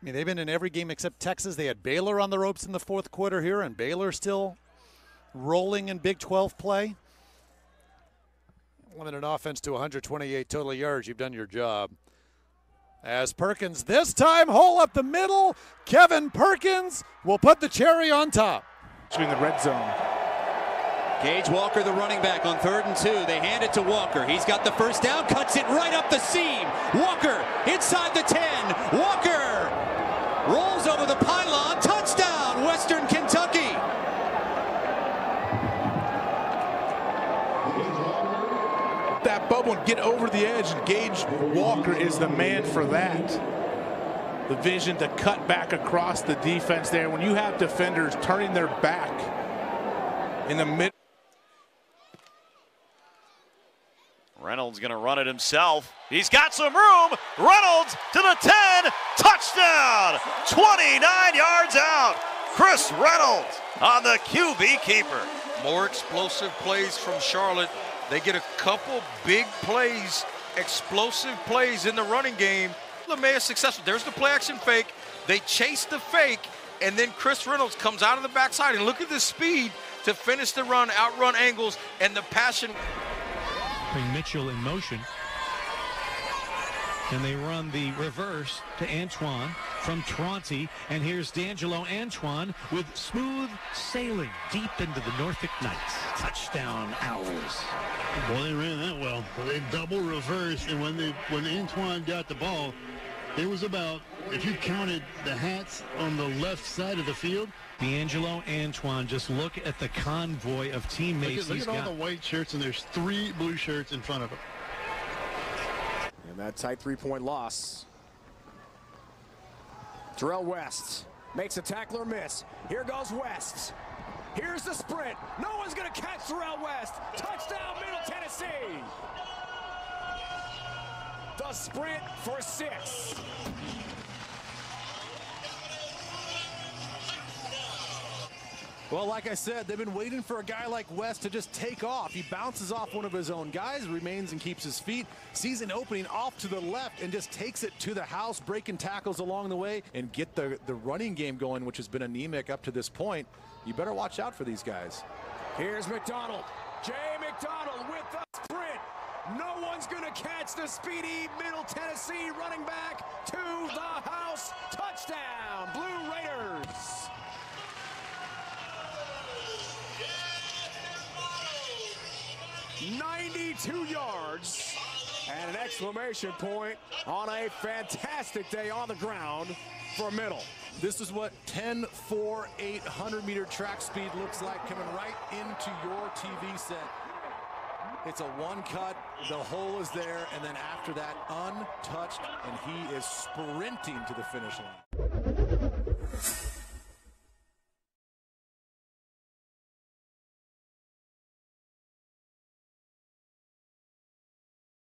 I mean, they've been in every game except Texas. They had Baylor on the ropes in the fourth quarter here, and Baylor still rolling in Big 12 play. Limited offense to 128 total yards. You've done your job. As Perkins this time, hole up the middle. Kevin Perkins will put the cherry on top. In the red zone. Gaej Walker, the running back, on third and two. They hand it to Walker. He's got the first down, cuts it right up the seam. Walker inside the 10. Walker rolls over the pylon. Touchdown, Western Kentucky. That bubble and get over the edge. And Gaej Walker is the man for that. The vision to cut back across the defense there. When you have defenders turning their back in the mid. Reynolds going to run it himself. He's got some room. Reynolds to the 10. Touchdown. 29 yards out. Chris Reynolds on the QB keeper. More explosive plays from Charlotte. They get a couple big plays, explosive plays in the running game. LeMay is successful. There's the play action fake. They chase the fake, and then Chris Reynolds comes out of the backside. And look at the speed to finish the run, outrun angles, and the passion. Putting Mitchell in motion. And they run the reverse to Antoine from Tronte. And here's D'Angelo Antoine with smooth sailing deep into the Norfolk Knights. Touchdown Owls. Well, they ran that well. They double reverse, and when they when Antoine got the ball, it was about if you counted the hats on the left side of the field. D'Angelo Antoine, just look at the convoy of teammates. Look at, look at all the white shirts, and there's three blue shirts in front of him. And that tight three-point loss. Terrell West makes a tackler miss. Here goes West. Here's the sprint. No one's going to catch Terrell West. Touchdown, Middle Tennessee. The sprint for six. Well, like I said, they've been waiting for a guy like West to just take off. He bounces off one of his own guys, remains and keeps his feet, sees an opening off to the left, and just takes it to the house, breaking tackles along the way, and get the, the running game going, which has been anemic up to this point. You better watch out for these guys. Here's McDonald. Jay McDonald with the sprint. No one's going to catch the speedy Middle Tennessee running back to the house. Touchdown, Blue Raiders. Ninety-two yards and an exclamation point on a fantastic day on the ground for Middle. This is what 10, 4, 800 meter track speed looks like coming right into your TV set. It's a one cut, the hole is there, and then after that, untouched, and he is sprinting to the finish line.